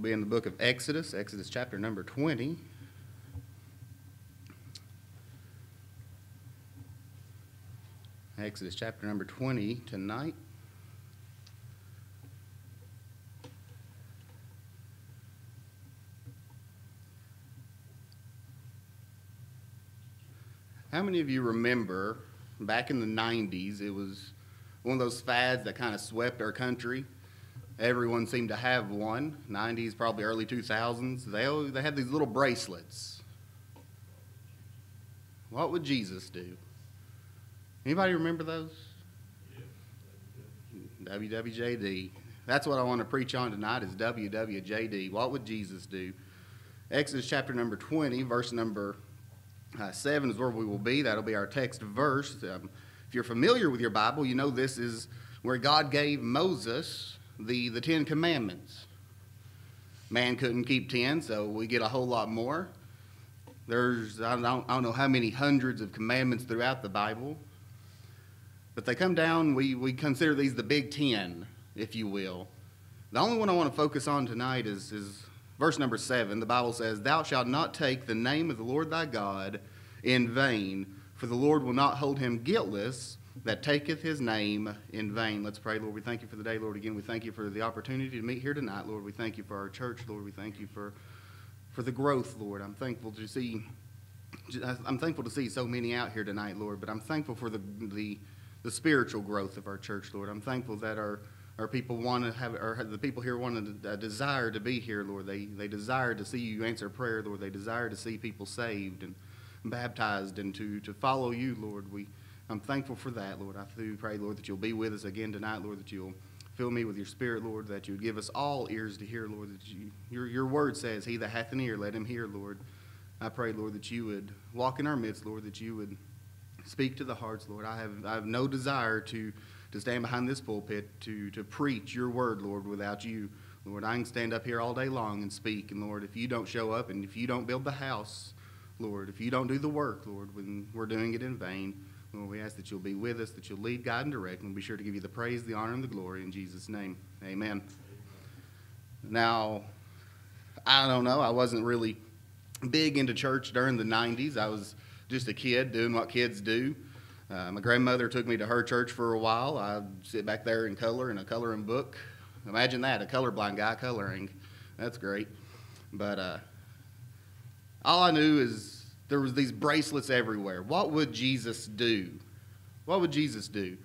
be in the book of Exodus, Exodus chapter number 20. Exodus chapter number 20 tonight. How many of you remember back in the 90s, it was one of those fads that kind of swept our country? Everyone seemed to have one. 90s, probably early 2000s. They, they had these little bracelets. What would Jesus do? Anybody remember those? WWJD. That's what I want to preach on tonight is WWJD. What would Jesus do? Exodus chapter number 20, verse number uh, 7 is where we will be. That'll be our text verse. Um, if you're familiar with your Bible, you know this is where God gave Moses the, the Ten Commandments. Man couldn't keep 10, so we get a whole lot more. There's, I don't, I don't know how many hundreds of commandments throughout the Bible, but they come down, we, we consider these the Big Ten, if you will. The only one I want to focus on tonight is, is verse number 7. The Bible says, Thou shalt not take the name of the Lord thy God in vain, for the Lord will not hold him guiltless that taketh his name in vain. Let's pray, Lord. We thank you for the day, Lord. Again, we thank you for the opportunity to meet here tonight, Lord. We thank you for our church, Lord. We thank you for, for the growth, Lord. I'm thankful to see. I'm thankful to see so many out here tonight, Lord, but I'm thankful for the, the, the spiritual growth of our church, Lord. I'm thankful that our, our people want to have, or the people here want a, a uh, desire to be here, Lord. They, they desire to see you answer prayer, Lord. They desire to see people saved and baptized and to, to follow you, Lord. We, I'm thankful for that, Lord. I do pray, Lord, that you'll be with us again tonight, Lord, that you'll fill me with your spirit, Lord, that you would give us all ears to hear, Lord, that you, your, your word says, He that hath an ear, let him hear, Lord. I pray, Lord, that you would walk in our midst, Lord, that you would speak to the hearts, Lord. I have, I have no desire to, to stand behind this pulpit to, to preach your word, Lord, without you. Lord, I can stand up here all day long and speak. And Lord, if you don't show up and if you don't build the house, Lord, if you don't do the work, Lord, when we're doing it in vain, Lord, we ask that you'll be with us, that you'll lead, guide, and direct, and we'll be sure to give you the praise, the honor, and the glory in Jesus' name. Amen. Now, I don't know. I wasn't really big into church during the 90s. I was just a kid doing what kids do. Uh, my grandmother took me to her church for a while. I'd sit back there and color in a coloring book. Imagine that, a colorblind guy coloring. That's great. But uh, all I knew is there was these bracelets everywhere. What would Jesus do? What would Jesus do?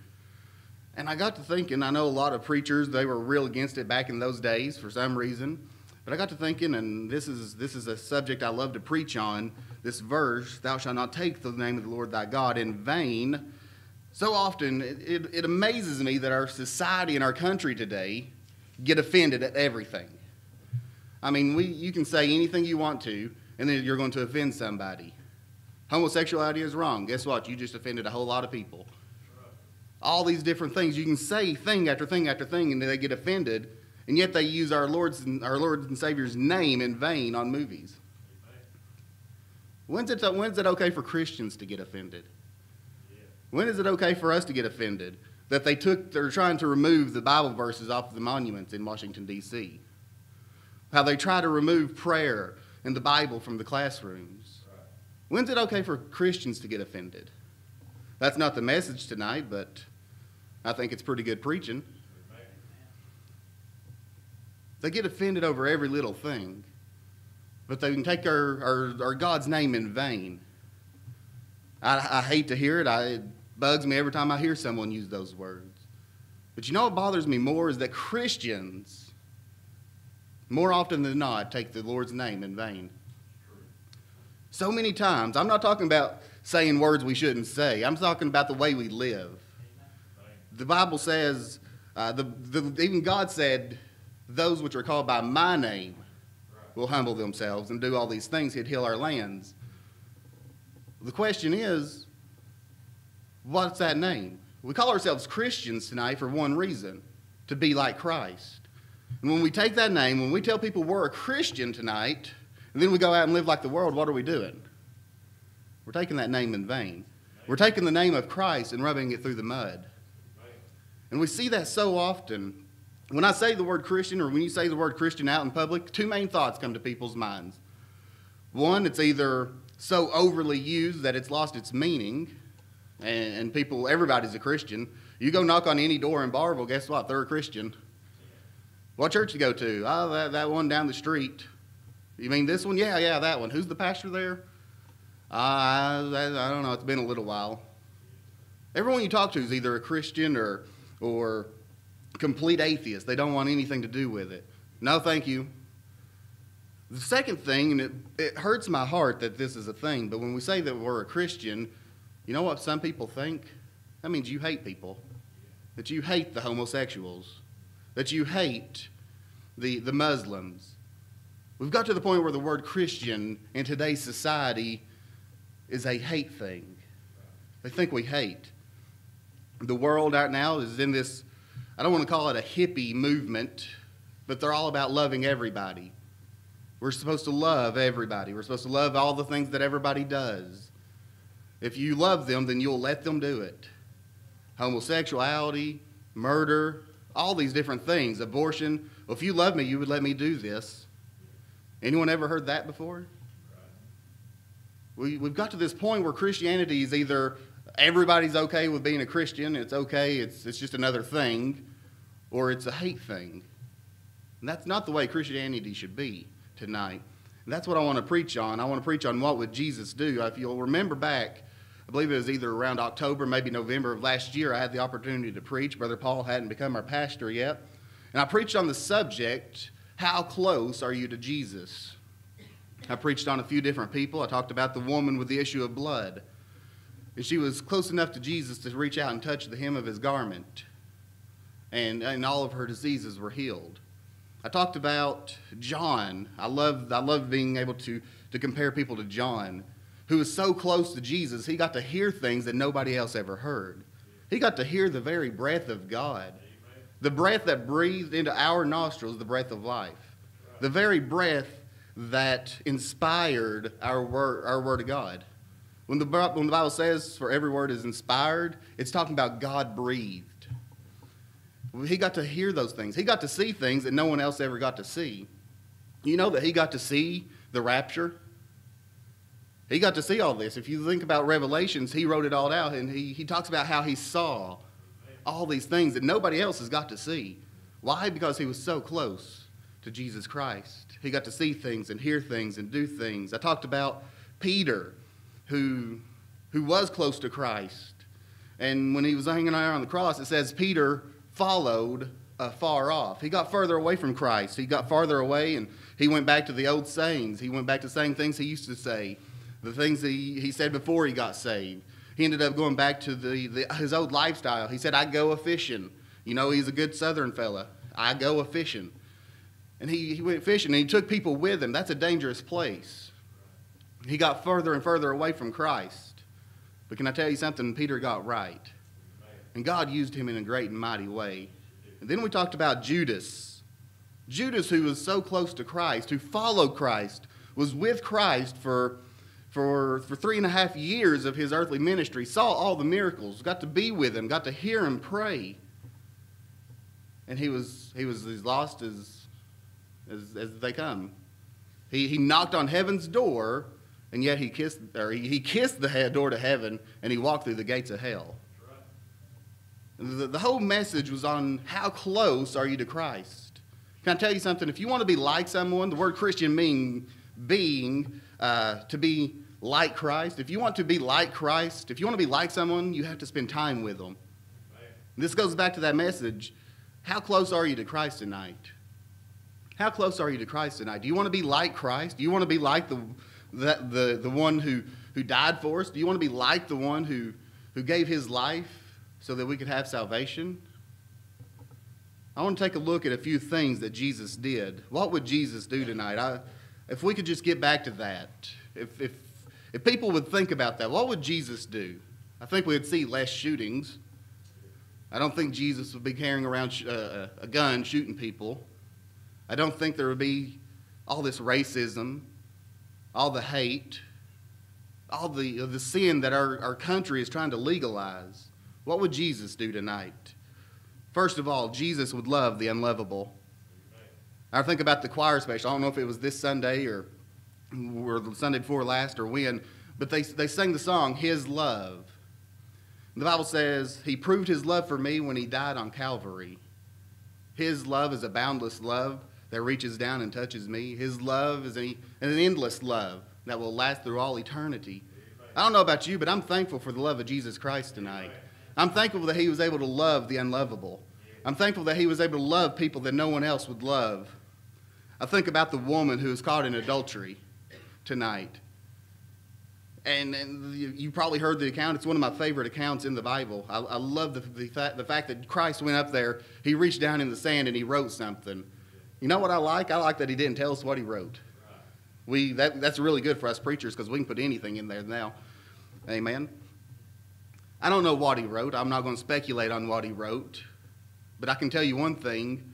And I got to thinking, I know a lot of preachers, they were real against it back in those days for some reason. But I got to thinking, and this is, this is a subject I love to preach on this verse, Thou shalt not take the name of the Lord thy God in vain. So often, it, it, it amazes me that our society and our country today get offended at everything. I mean, we, you can say anything you want to, and then you're going to offend somebody. Homosexuality is wrong. Guess what? You just offended a whole lot of people. All these different things. You can say thing after thing after thing, and they get offended and yet they use our Lord's and, our Lord and Savior's name in vain on movies. When's it, when's it okay for Christians to get offended? When is it okay for us to get offended that they took, they're trying to remove the Bible verses off of the monuments in Washington, D.C.? How they try to remove prayer and the Bible from the classrooms. When's it okay for Christians to get offended? That's not the message tonight, but I think it's pretty good preaching. They get offended over every little thing, but they can take our, our, our God's name in vain. I, I hate to hear it. I, it bugs me every time I hear someone use those words. But you know what bothers me more is that Christians, more often than not, take the Lord's name in vain. So many times, I'm not talking about saying words we shouldn't say, I'm talking about the way we live. The Bible says, uh, the, the, even God said, those which are called by my name will humble themselves and do all these things. He'd heal our lands. The question is, what's that name? We call ourselves Christians tonight for one reason to be like Christ. And when we take that name, when we tell people we're a Christian tonight, and then we go out and live like the world, what are we doing? We're taking that name in vain. We're taking the name of Christ and rubbing it through the mud. And we see that so often When I say the word Christian or when you say the word Christian out in public, two main thoughts come to people's minds. One, it's either so overly used that it's lost its meaning, and, people, everybody's a Christian. You go knock on any door in Barbourville, guess what? They're a Christian. What church you go to? Oh, that, that one down the street. You mean this one? Yeah, yeah, that one. Who's the pastor there? Uh, I, I don't know. It's been a little while. Everyone you talk to is either a Christian or, or complete atheist. They don't want anything to do with it. No, thank you. The second thing, and it, it hurts my heart that this is a thing, but when we say that we're a Christian, you know what some people think? That means you hate people, that you hate the homosexuals, that you hate the, the Muslims. We've got to the point where the word Christian in today's society is a hate thing. They think we hate. The world right now is in this, I don't want to call it a hippie movement, but they're all about loving everybody. We're supposed to love everybody. We're supposed to love all the things that everybody does. If you love them, then you'll let them do it. Homosexuality, murder, all these different things, abortion. Well, if you love me, you would let me do this. Anyone ever heard that before? We, we've got to this point where Christianity is either everybody's okay with being a Christian, it's okay, it's, it's just another thing, or it's a hate thing. And that's not the way Christianity should be tonight. And that's what I want to preach on. I want to preach on what would Jesus do. If you'll remember back, I believe it was either around October, maybe November of last year, I had the opportunity to preach. Brother Paul hadn't become our pastor yet. And I preached on the subject, How close are you to Jesus? I preached on a few different people. I talked about the woman with the issue of blood. And she was close enough to Jesus to reach out and touch the hem of his garment. And, and all of her diseases were healed. I talked about John. I love, I love being able to, to compare people to John, who was so close to Jesus, he got to hear things that nobody else ever heard. He got to hear the very breath of God. The breath that breathed into our nostrils, the breath of life. The very breath that inspired our word, our word of God. When the, when the Bible says for every word is inspired, it's talking about God breathed. He got to hear those things. He got to see things that no one else ever got to see. You know that he got to see the rapture? He got to see all this. If you think about Revelations, he wrote it all out and he, he talks about how he saw all these things that nobody else has got to see. Why? Because he was so close to Jesus Christ. He got to see things and hear things and do things. I talked about Peter, who, who was close to Christ. And when he was hanging out on the cross, it says Peter followed afar off. He got further away from Christ. He got farther away and he went back to the old sayings. He went back to saying things he used to say, the things he, he said before he got saved. He ended up going back to the, the, his old lifestyle. He said, I go a fishing. You know, he's a good southern fella. I go a fishing. And he, he went fishing and he took people with him. That's a dangerous place. He got further and further away from Christ. But can I tell you something? Peter got right. And God used him in a great and mighty way. And then we talked about Judas. Judas, who was so close to Christ, who followed Christ, was with Christ for, for, for three and a half years of his earthly ministry, saw all the miracles, got to be with him, got to hear him pray. And he was, he was as lost as, as, as they come. He, he knocked on heaven's door, and yet he kissed, or he, he kissed the door to heaven, and he walked through the gates of hell. The, the whole message was on how close are you to Christ. Can I tell you something? If you want to be like someone, the word Christian means being, uh, to be like Christ. If you want to be like Christ, if you want to be like someone, you have to spend time with them. This goes back to that message. How close are you to Christ tonight? How close are you to Christ tonight? Do you want to be like Christ? Do you want to be like the, the, the, the one who, who died for us? Do you want to be like the one who, who gave his life so that we could have salvation? I want to take a look at a few things that Jesus did. What would Jesus do tonight? I, if we could just get back to that, if, if, if people would think about that, what would Jesus do? I think we'd see less shootings. I don't think Jesus would be carrying around uh, a gun shooting people. I don't think there would be all this racism, all the hate, all the, the sin that our, our country is trying to legalize. What would Jesus do tonight? First of all, Jesus would love the unlovable. I think about the choir special. I don't know if it was this Sunday or, or the Sunday before last or when, but they, they sang the song, His Love. The Bible says, He proved His love for me when He died on Calvary. His love is a boundless love that reaches down and touches me. His love is an endless love that will last through all eternity. I don't know about you, but I'm thankful for the love of Jesus Christ tonight. I'm thankful that He was able to love the unlovable. I'm thankful that He was able to love people that no one else would love. I think about the woman who was caught in adultery tonight. And, and you, probably heard the account. It's one of my favorite accounts in the Bible. I, I love the, the, fact, the fact that Christ went up there, he reached down in the sand and he wrote something. You know what I like? I like that he didn't tell us what he wrote. We, that, that's really good for us preachers because we can put anything in there now. Amen. I don't know what he wrote. I'm not going to speculate on what he wrote. But I can tell you one thing.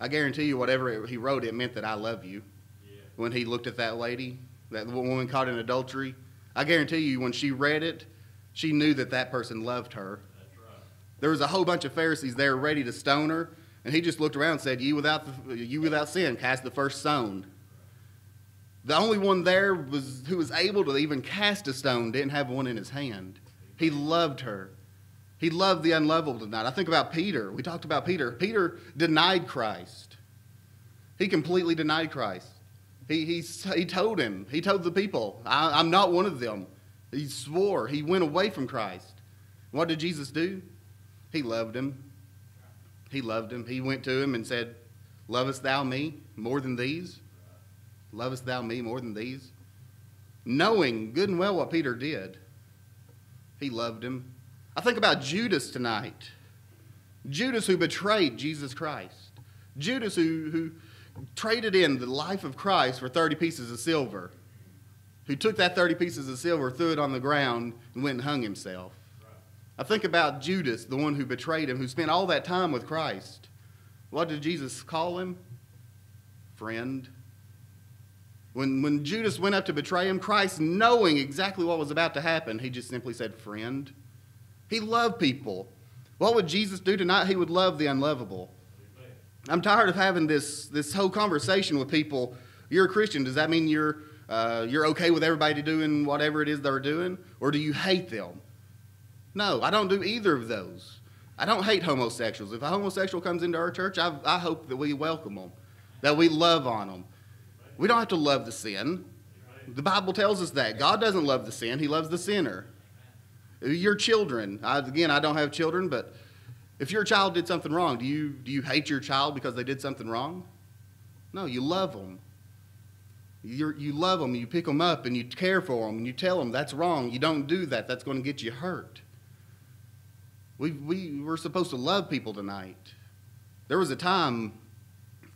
I guarantee you, whatever he wrote, it meant that I love you. Yeah. When he looked at that lady, that woman caught in adultery, I guarantee you, when she read it, she knew that that person loved her. Right. There was a whole bunch of Pharisees there ready to stone her, and he just looked around and said, "You without the, you without sin, cast the first stone." The only one there was who was able to even cast a stone didn't have one in his hand. He loved her. He loved the unlovable tonight. I think about Peter. We talked about Peter. Peter denied Christ. He completely denied Christ. He, he, he told him, he told the people, I, I'm not one of them. He swore. He went away from Christ. What did Jesus do? He loved him. He loved him. He went to him and said, Lovest thou me more than these? Lovest thou me more than these? Knowing good and well what Peter did, he loved him. I think about Judas tonight. Judas who betrayed Jesus Christ. Judas who, who traded in the life of Christ for 30 pieces of silver. Who took that 30 pieces of silver, threw it on the ground, and went and hung himself. I think about Judas, the one who betrayed him, who spent all that time with Christ. What did Jesus call him? Friend. When, when Judas went up to betray him, Christ, knowing exactly what was about to happen, he just simply said, Friend. He loved people. What would Jesus do tonight? He would love the unlovable. I'm tired of having this, this whole conversation with people. You're a Christian. Does that mean you're, uh, you're okay with everybody doing whatever it is they're doing? Or do you hate them? No, I don't do either of those. I don't hate homosexuals. If a homosexual comes into our church, I, I hope that we welcome them, that we love on them, we don't have to love the sin. The Bible tells us that. God doesn't love the sin, He loves the sinner. Your children, I, again, I don't have children, but if your child did something wrong, do you, do you hate your child because they did something wrong? No, you love them. you you love them, you pick them up, and you care for them, and you tell them that's wrong. You don't do that, that's going to get you hurt. We, we were supposed to love people tonight. There was a time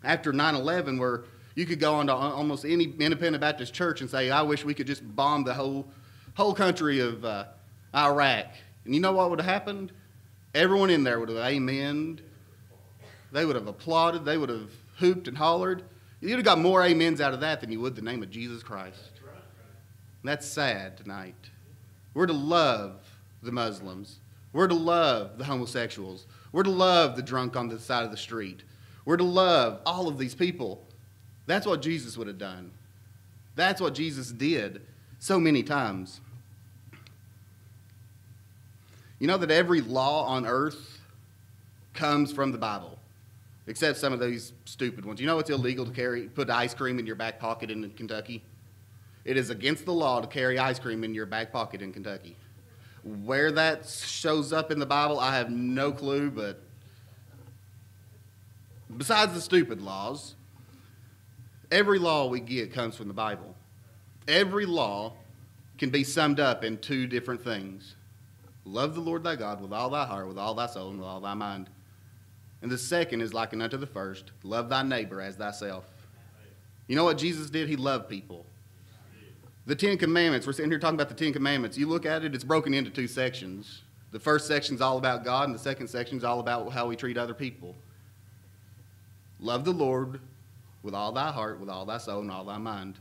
after 9 11 where you could go onto almost any independent Baptist church and say, I wish we could just bomb the whole, whole country of uh, Iraq. And you know what would have happened? Everyone in there would have amened. They would have applauded. They would have hooped and hollered. You'd have got more amens out of that than you would the name of Jesus Christ. And that's sad tonight. We're to love the Muslims. We're to love the homosexuals. We're to love the drunk on the side of the street. We're to love all of these people. That's what Jesus would have done. That's what Jesus did so many times. You know that every law on earth comes from the Bible, except some of these stupid ones. You know it's illegal to carry put ice cream in your back pocket in Kentucky? It is against the law to carry ice cream in your back pocket in Kentucky. Where that shows up in the Bible, I have no clue, but besides the stupid laws, Every law we get comes from the Bible. Every law can be summed up in two different things love the Lord thy God with all thy heart, with all thy soul, and with all thy mind. And the second is likened unto the first love thy neighbor as thyself. You know what Jesus did? He loved people. The Ten Commandments, we're sitting here talking about the Ten Commandments. You look at it, it's broken into two sections. The first section is all about God, and the second section is all about how we treat other people. Love the Lord with all thy heart, with all thy soul, and all thy mind.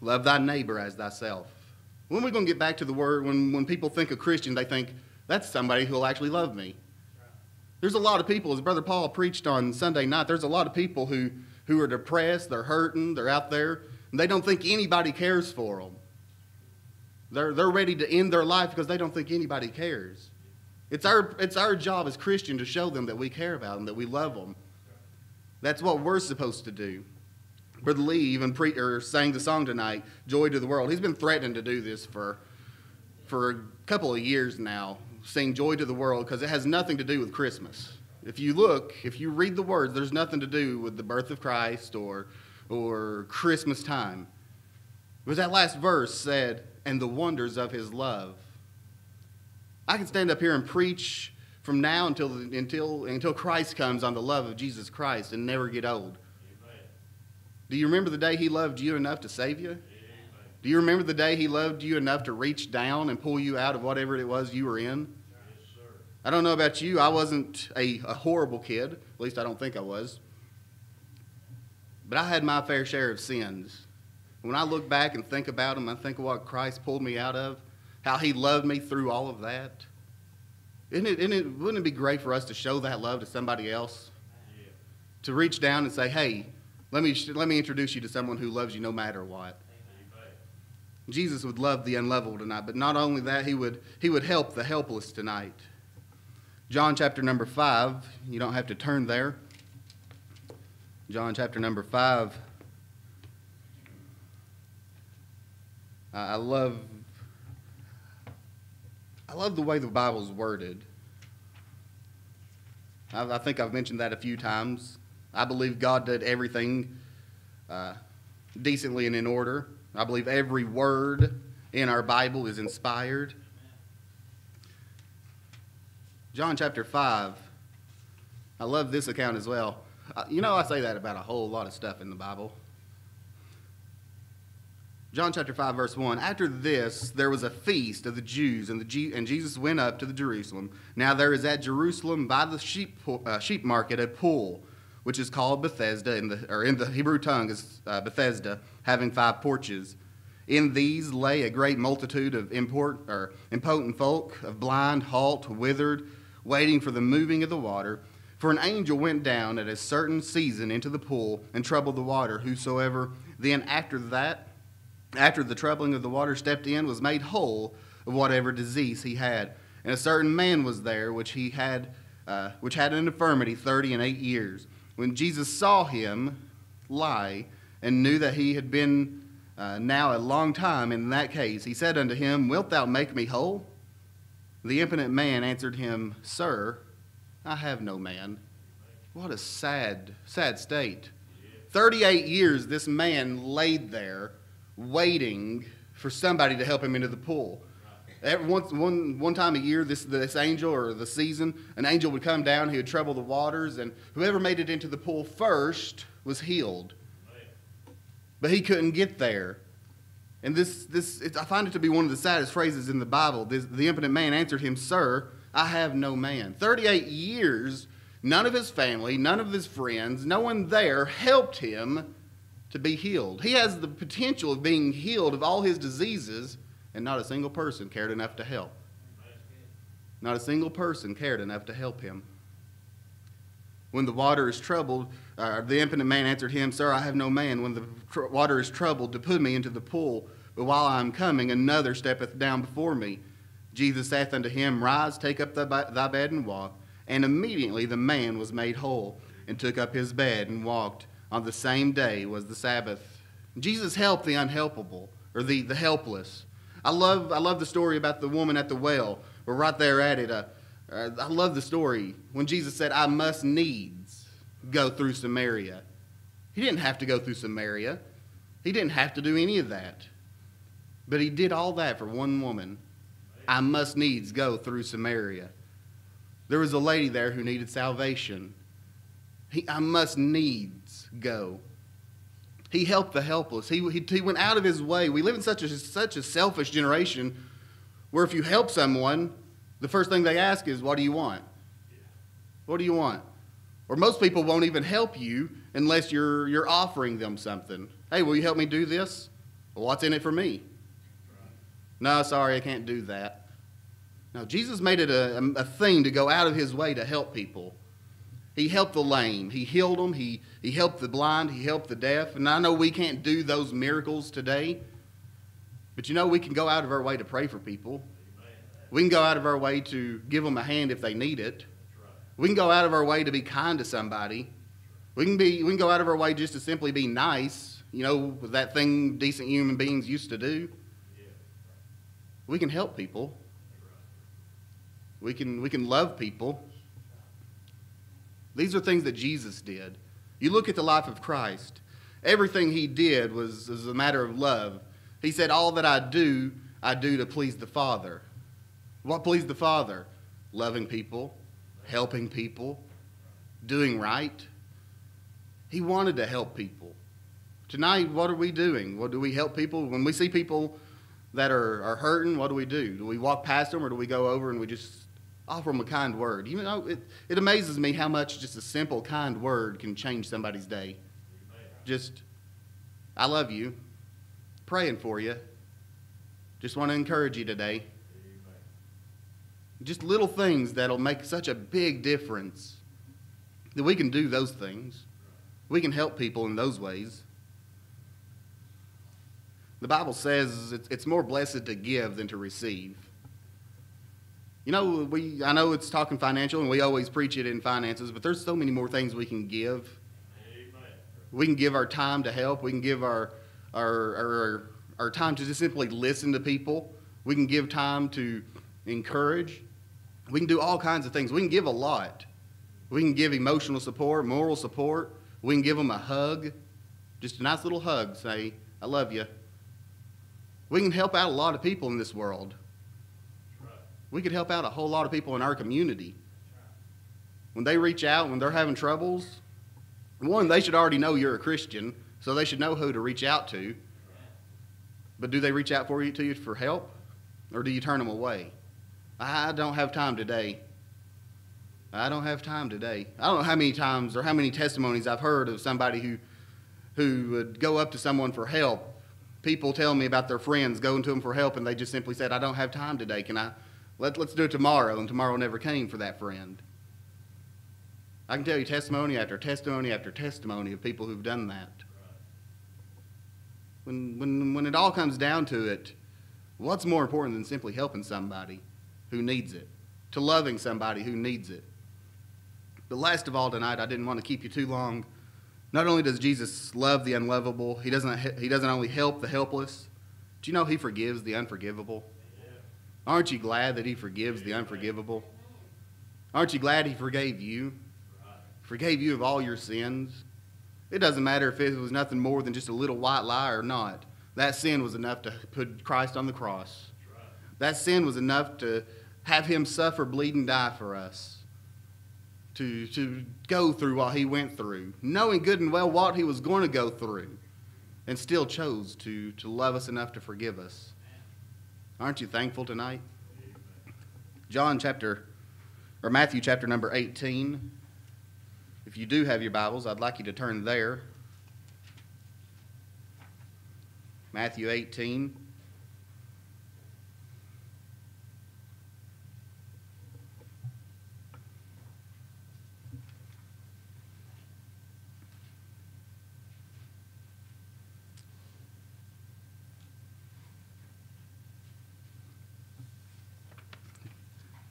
Love thy neighbor as thyself. When are we going to get back to the word, when, when people think of Christian, they think, that's somebody who will actually love me. There's a lot of people, as Brother Paul preached on Sunday night, there's a lot of people who, who are depressed, they're hurting, they're out there, and they don't think anybody cares for them. They're, they're ready to end their life because they don't think anybody cares. It's our, it's our job as Christian to show them that we care about them, that we love them. That's what we're supposed to do. Brother Lee even pre- or sang the song tonight, Joy to the World. He's been threatening to do this for, for a couple of years now, sing Joy to the World, because it has nothing to do with Christmas. If you look, if you read the words, there's nothing to do with the birth of Christ or, or Christmas time. But that last verse said, and the wonders of his love. I can stand up here and preach from now until, until, until Christ comes on the love of Jesus Christ and never get old. Do you remember the day he loved you enough to save you? Do you remember the day he loved you enough to reach down and pull you out of whatever it was you were in? I don't know about you. I wasn't a, a horrible kid. At least I don't think I was. But I had my fair share of sins. When I look back and think about them, I think of what Christ pulled me out of, how he loved me through all of that. Isn't it, isn't it, wouldn't it be great for us to show that love to somebody else? Yeah. To reach down and say, hey, let me, let me introduce you to someone who loves you no matter what. Amen. Jesus would love the unlovable tonight, but not only that, he would, he would help the helpless tonight. John chapter number 5, you don't have to turn there. John chapter number 5. I love I love the way the Bible's worded. I, I, think I've mentioned that a few times. I believe God did everything uh, decently and in order. I believe every word in our Bible is inspired. John chapter 5. I love this account as well. Uh, you know, I say that about a whole lot of stuff in the Bible. John chapter 5, verse 1. After this, there was a feast of the Jews, and, the and Jesus went up to the Jerusalem. Now there is at Jerusalem by the sheep, uh, sheep market a pool, which is called Bethesda, in the, or in the Hebrew tongue is uh, Bethesda, having five porches. In these lay a great multitude of import, or impotent folk, of blind, halt, withered, waiting for the moving of the water. For an angel went down at a certain season into the pool and troubled the water. Whosoever then after that after the troubling of the water stepped in, was made whole of whatever disease he had. And a certain man was there, which he had, uh, which had an infirmity thirty and eight years. When Jesus saw him lie and knew that he had been uh, now a long time in that case, he said unto him, Wilt thou make me whole? The impotent man answered him, Sir, I have no man. What a sad, sad state. 38 years this man laid there waiting for somebody to help him into the pool. Every once, one, one time a year, this, this angel or the season, an angel would come down, he would trouble the waters, and whoever made it into the pool first was healed. But he couldn't get there. And this, this I find it to be one of the saddest phrases in the Bible. This, the impotent man answered him, Sir, I have no man. 38 years, none of his family, none of his friends, no one there helped him to be healed. He has the potential of being healed of all his diseases, and not a single person cared enough to help. Not a single person cared enough to help him. When the water is troubled, uh, the impotent man answered him, Sir, I have no man when the water is troubled to put me into the pool. But while I am coming, another steppeth down before me. Jesus saith unto him, Rise, take up thy bed and walk. And immediately the man was made whole, and took up his bed and walked on the same day was the Sabbath. Jesus helped the unhelpable or the, the helpless. I love, I love the story about the woman at the well. We're right there at it. Uh, uh, I love the story when Jesus said, I must needs go through Samaria. He didn't have to go through Samaria, he didn't have to do any of that. But he did all that for one woman. I must needs go through Samaria. There was a lady there who needed salvation. He, I must needs go. He helped the helpless. He, he, he went out of his way. We live in such a, such a selfish generation where if you help someone, the first thing they ask is, What do you want? What do you want? Or most people won't even help you unless you're, you're offering them something. Hey, will you help me do this? Well, what's in it for me? No, sorry, I can't do that. Now, Jesus made it a, a thing to go out of his way to help people. He helped the lame. He healed them. He, he helped the blind. He helped the deaf. And I know we can't do those miracles today, but you know we can go out of our way to pray for people. We can go out of our way to give them a hand if they need it. We can go out of our way to be kind to somebody. We can, be, we can go out of our way just to simply be nice, you know, that thing decent human beings used to do. We can help people. We can, we can love people. These are things that Jesus did. You look at the life of Christ, everything he did was, was a matter of love. He said, All that I do, I do to please the Father. What pleased the Father? Loving people, helping people, doing right. He wanted to help people. Tonight, what are we doing? What do we help people? When we see people that are, are hurting, what do we do? Do we walk past them or do we go over and we just offer them a kind word? You know, it, it amazes me how much just a simple, kind word can change somebody's day. Just, I love you, praying for you. Just want to encourage you today. Just little things that'll make such a big difference that we can do those things. We can help people in those ways. The Bible says it's more blessed to give than to receive. You know, we I know it's talking financial and we always preach it in finances, but there's so many more things we can give. Amen. We can give our time to help. We can give our our, our our time to just simply listen to people. We can give time to encourage. We can do all kinds of things. We can give a lot. We can give emotional support, moral support. We can give them a hug, just a nice little hug, say, I love you. We can help out a lot of people in this world. We could help out a whole lot of people in our community. When they reach out, when they're having troubles, one, they should already know you're a Christian, so they should know who to reach out to. But do they reach out for you to you for help? Or do you turn them away? I don't have time today. I don't have time today. I don't know how many times or how many testimonies I've heard of somebody who who would go up to someone for help people tell me about their friends going to them for help, and they just simply said, I don't have time today. Can I? Let, let's do it tomorrow. And tomorrow never came for that friend. I can tell you testimony after testimony after testimony of people who've done that. When, when, when it all comes down to it, what's more important than simply helping somebody who needs it, to loving somebody who needs it? But last of all, tonight, I didn't want to keep you too long. Not only does Jesus love the unlovable, he doesn't, he doesn't only help the helpless. Do you know he forgives the unforgivable? Aren't you glad that he forgives the unforgivable? Aren't you glad he forgave you? Forgave you of all your sins? It doesn't matter if it was nothing more than just a little white lie or not. That sin was enough to put Christ on the cross. That sin was enough to have him suffer, bleed, and die for us to, to go through what he went through, knowing good and well what he was going to go through, and still chose to, to love us enough to forgive us. Aren't you thankful tonight? John chapter, or Matthew chapter number 18. If you do have your Bibles, I'd like you to turn there. Matthew 18.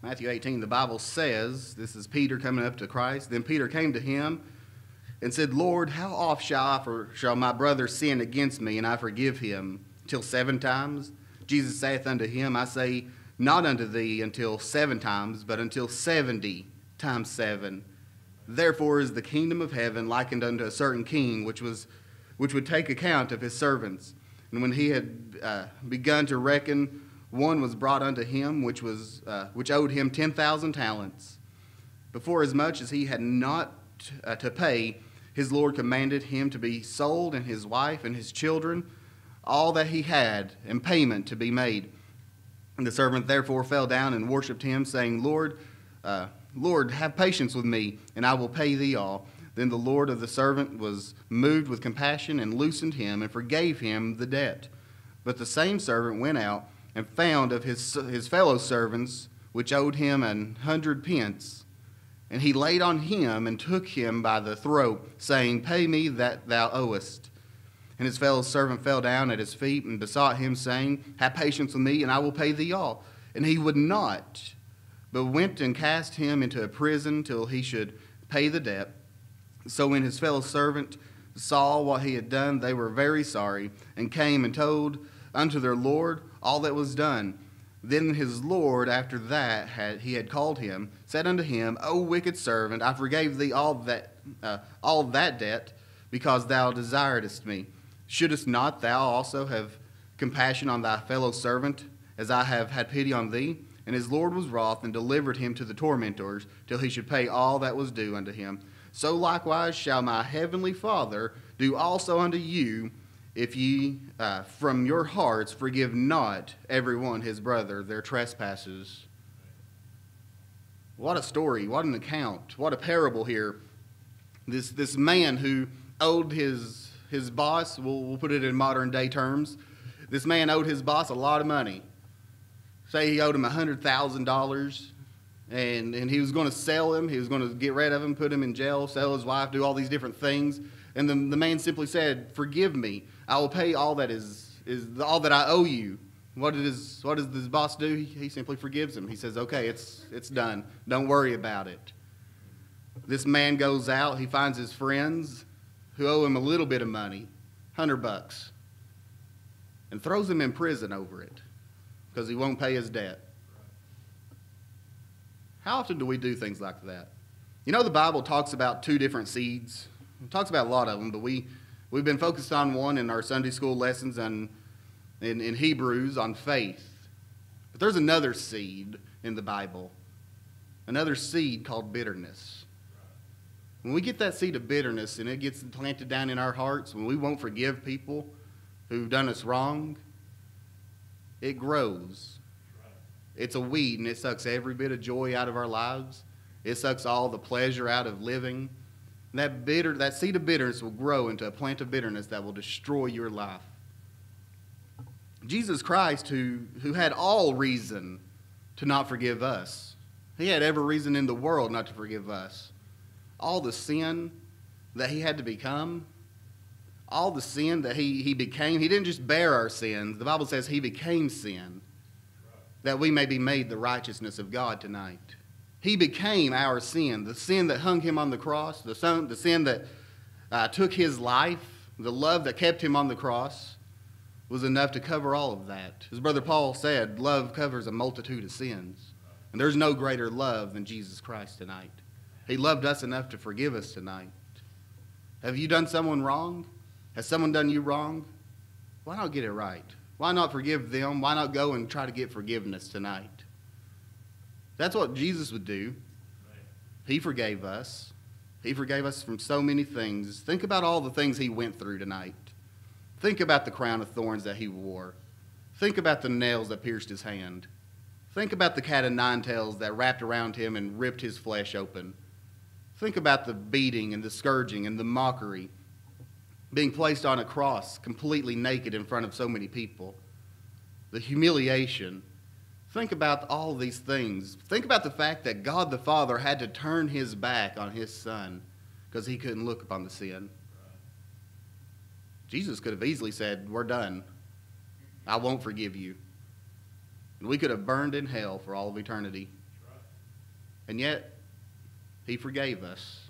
Matthew 18, the Bible says, this is Peter coming up to Christ. Then Peter came to him and said, Lord, how oft shall, I for, shall my brother sin against me, and I forgive him? Till seven times? Jesus saith unto him, I say, not unto thee until seven times, but until seventy times seven. Therefore is the kingdom of heaven likened unto a certain king, which was which would take account of his servants. And when he had uh, begun to reckon, one was brought unto him which was uh, which owed him ten thousand talents. Before as much as he had not uh, to pay, his Lord commanded him to be sold, and his wife and his children, all that he had, in payment to be made. And the servant therefore fell down and worshipped him, saying, Lord, uh, Lord, have patience with me, and I will pay thee all. Then the Lord of the servant was moved with compassion and loosened him and forgave him the debt. But the same servant went out and found of his, his fellow servants which owed him an hundred pence. And he laid on him and took him by the throat, saying, Pay me that thou owest. And his fellow servant fell down at his feet and besought him, saying, Have patience with me, and I will pay thee all. And he would not, but went and cast him into a prison till he should pay the debt. So when his fellow servant saw what he had done, they were very sorry, and came and told unto their Lord all that was done. Then his Lord, after that had, he had called him, said unto him, O wicked servant, I forgave thee all that, uh, all that debt, because thou desiredst me. Shouldest not thou also have compassion on thy fellow servant, as I have had pity on thee? And his Lord was wroth, and delivered him to the tormentors, till he should pay all that was due unto him. So likewise shall my heavenly Father do also unto you if ye uh, from your hearts forgive not every one his brother their trespasses. What a story, what an account, what a parable here. This, this man who owed his, his boss, we'll, we'll put it in modern day terms, this man owed his boss a lot of money. Say he owed him $100,000 and, and he was going to sell him, he was going to get rid of him, put him in jail, sell his wife, do all these different things. And the, the man simply said, Forgive me. I will pay all that is, is all that I owe you. What what does this boss do? He, he simply forgives him. He says, Okay, it's, it's done. Don't worry about it. This man goes out, he finds his friends who owe him a little bit of money, 100 bucks, and throws him in prison over it because he won't pay his debt. How often do we do things like that? You know, the Bible talks about two different seeds. It talks about a lot of them, but we, we've been focused on one in our Sunday school lessons and in, in Hebrews on faith. But there's another seed in the Bible, another seed called bitterness. When we get that seed of bitterness and it gets planted down in our hearts, when we won't forgive people who've done us wrong, it grows. It's a weed and it sucks every bit of joy out of our lives. It sucks all the pleasure out of living. And that bitter, that seed of bitterness will grow into a plant of bitterness that will destroy your life. Jesus Christ, who, who had all reason to not forgive us, he had every reason in the world not to forgive us. All the sin that he had to become, all the sin that he, he became, he didn't just bear our sins. The Bible says he became sin that we may be made the righteousness of God tonight. He became our sin, the sin that hung him on the cross, the, son, the sin that uh, took his life, the love that kept him on the cross was enough to cover all of that. As Brother Paul said, love covers a multitude of sins. And there's no greater love than Jesus Christ tonight. He loved us enough to forgive us tonight. Have you done someone wrong? Has someone done you wrong? Why not get it right? Why not forgive them? Why not go and try to get forgiveness tonight? That's what Jesus would do. He forgave us. He forgave us from so many things. Think about all the things he went through tonight. Think about the crown of thorns that he wore. Think about the nails that pierced his hand. Think about the cat of nine tails that wrapped around him and ripped his flesh open. Think about the beating and the scourging and the mockery being placed on a cross completely naked in front of so many people, the humiliation. Think about all these things. Think about the fact that God the Father had to turn his back on his son because he couldn't look upon the sin. Jesus could have easily said, We're done. I won't forgive you. And we could have burned in hell for all of eternity. And yet, he forgave us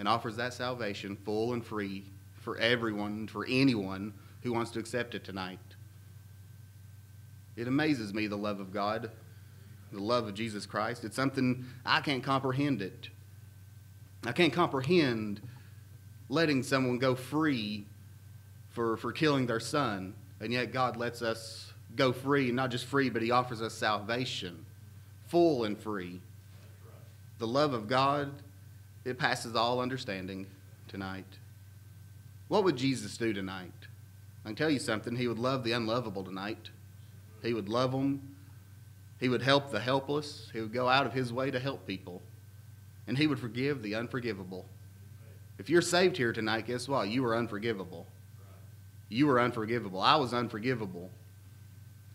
and offers that salvation full and free for everyone, for anyone who wants to accept it tonight. It amazes me the love of God, the love of Jesus Christ. It's something I can't comprehend it. I can't comprehend letting someone go free for, for killing their son, and yet God lets us go free, not just free, but He offers us salvation, full and free. The love of God, it passes all understanding tonight. What would Jesus do tonight? I can tell you something. He would love the unlovable tonight. He would love them. He would help the helpless. He would go out of his way to help people. And he would forgive the unforgivable. If you're saved here tonight, guess what? You are unforgivable. You were unforgivable. I was unforgivable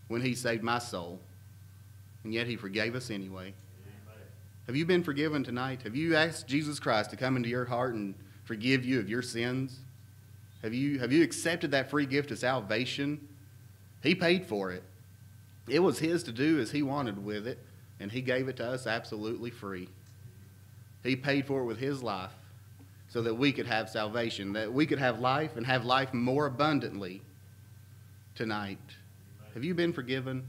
when he saved my soul. and yet He forgave us anyway. Have you been forgiven tonight? Have you asked Jesus Christ to come into your heart and forgive you of your sins? Have you, have you accepted that free gift of salvation? He paid for it. It was His to do as He wanted with it, and He gave it to us absolutely free. He paid for it with His life so that we could have salvation, that we could have life and have life more abundantly tonight. Have you been forgiven?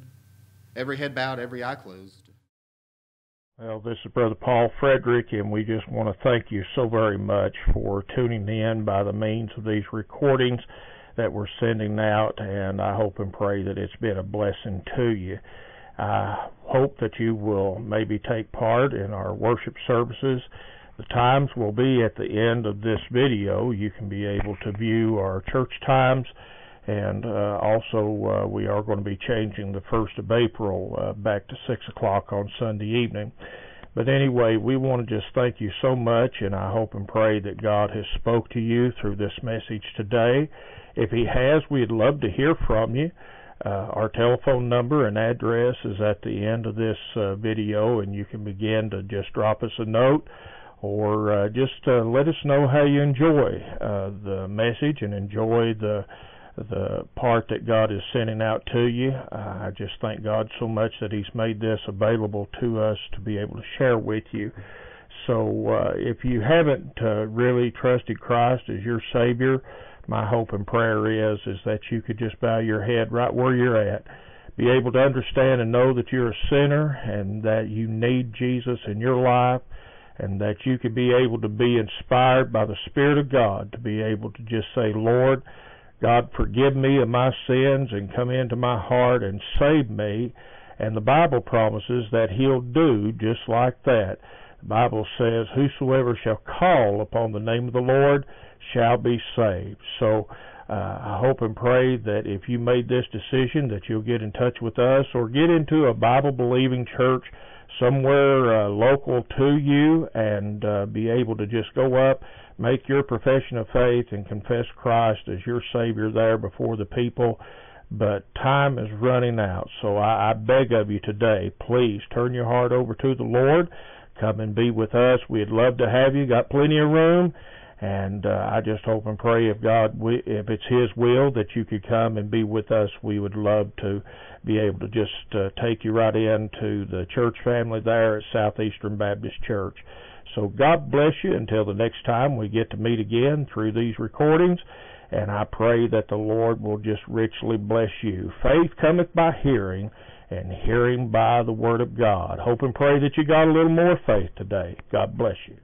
Every head bowed, every eye closed. Well, this is Brother Paul Fredrick, and we just want to thank you so very much for tuning in by the means of these recordings that we're sending out, and I hope and pray that it's been a blessing to you. I hope that you will maybe take part in our worship services. The times will be at the end of this video. You can be able to view our church times and uh, also uh, we are going to be changing the 1st of April uh, back to 6 o'clock on Sunday evening. But anyway, we want to just thank you so much, and I hope and pray that God has spoke to you through this message today. If He has, we'd love to hear from you. Uh, our telephone number and address is at the end of this uh, video, and you can begin to just drop us a note or uh, just let us know how you enjoy the message and enjoy the the part that God is sending out to you. Uh, I just thank God so much that He's made this available to us to be able to share with you. So uh, if you haven't uh, really trusted Christ as your Savior, my hope and prayer is is that you could just bow your head right where you're at, be able to understand and know that you're a sinner and that you need Jesus in your life, and that you could be able to be inspired by the Spirit of God to be able to just say, Lord. God, forgive me of my sins and come into my heart and save me. And the Bible promises that He'll do just like that. The Bible says, Whosoever shall call upon the name of the Lord shall be saved. So uh, I hope and pray that if you made this decision, that you'll get in touch with us or get into a Bible believing church somewhere uh, local to you and uh, be able to just go up make your profession of faith and confess Christ as your Savior there before the people. But time is running out, so I, I beg of you today, please turn your heart over to the Lord. Come and be with us. We'd love to have you. Got plenty of room. And uh, I just hope and pray if God, if it's His will that you could come and be with us, we would love to be able to just uh, take you right into the church family there at Southeastern Baptist Church. So God bless you until the next time we get to meet again through these recordings. And I pray that the Lord will just richly bless you. Faith cometh by hearing, and hearing by the Word of God. Hope and pray that you got a little more faith today. God bless you.